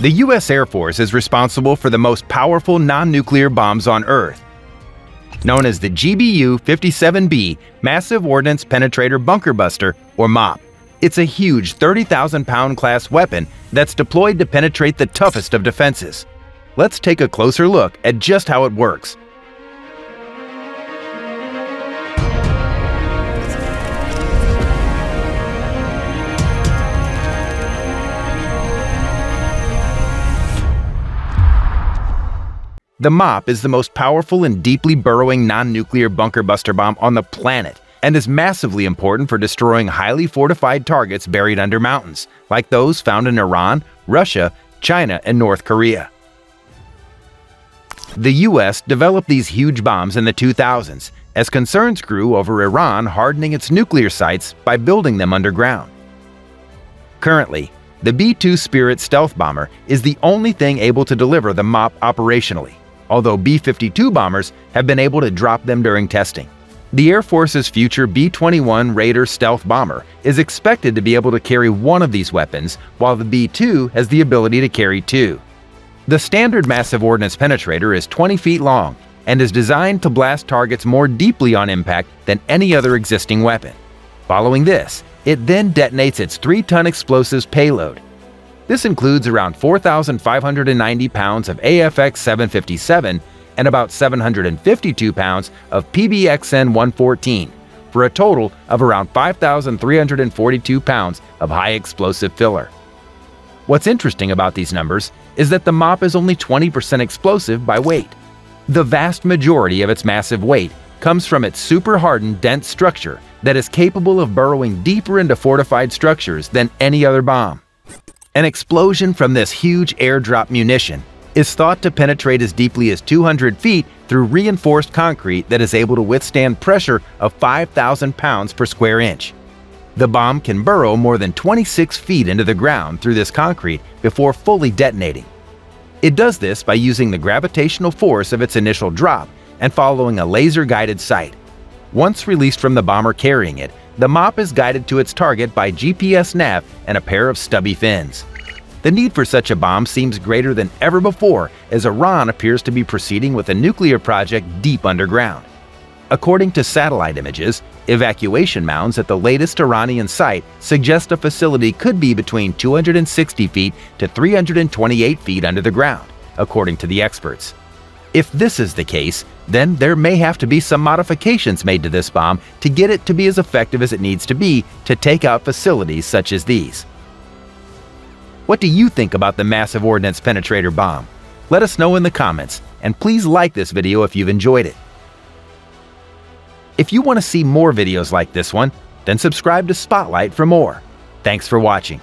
The U.S. Air Force is responsible for the most powerful non-nuclear bombs on Earth, known as the GBU-57B Massive Ordnance Penetrator Bunker Buster, or MOP. It's a huge 30,000-pound class weapon that's deployed to penetrate the toughest of defenses. Let's take a closer look at just how it works. The MOP is the most powerful and deeply burrowing non-nuclear bunker buster bomb on the planet and is massively important for destroying highly fortified targets buried under mountains, like those found in Iran, Russia, China, and North Korea. The US developed these huge bombs in the 2000s as concerns grew over Iran hardening its nuclear sites by building them underground. Currently, the B-2 Spirit stealth bomber is the only thing able to deliver the MOP operationally although B-52 bombers have been able to drop them during testing. The Air Force's future B-21 Raider stealth bomber is expected to be able to carry one of these weapons, while the B-2 has the ability to carry two. The standard massive ordnance penetrator is 20 feet long and is designed to blast targets more deeply on impact than any other existing weapon. Following this, it then detonates its 3-ton explosives payload, this includes around 4,590 pounds of AFX 757 and about 752 pounds of PBXN 114, for a total of around 5,342 pounds of high explosive filler. What's interesting about these numbers is that the MOP is only 20% explosive by weight. The vast majority of its massive weight comes from its super hardened, dense structure that is capable of burrowing deeper into fortified structures than any other bomb. An explosion from this huge airdrop munition is thought to penetrate as deeply as 200 feet through reinforced concrete that is able to withstand pressure of 5,000 pounds per square inch. The bomb can burrow more than 26 feet into the ground through this concrete before fully detonating. It does this by using the gravitational force of its initial drop and following a laser-guided sight. Once released from the bomber carrying it, the MOP is guided to its target by GPS nav and a pair of stubby fins. The need for such a bomb seems greater than ever before as Iran appears to be proceeding with a nuclear project deep underground. According to satellite images, evacuation mounds at the latest Iranian site suggest a facility could be between 260 feet to 328 feet under the ground, according to the experts. If this is the case, then there may have to be some modifications made to this bomb to get it to be as effective as it needs to be to take out facilities such as these. What do you think about the Massive Ordnance Penetrator bomb? Let us know in the comments, and please like this video if you've enjoyed it. If you want to see more videos like this one, then subscribe to Spotlight for more. Thanks for watching.